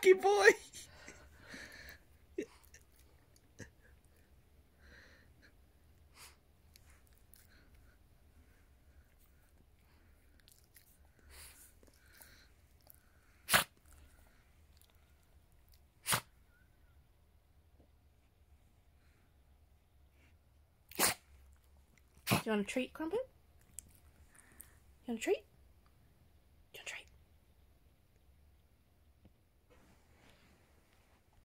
Boy. Do you want a treat, Crumpet? You want a treat?